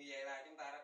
Như vậy là chúng ta đã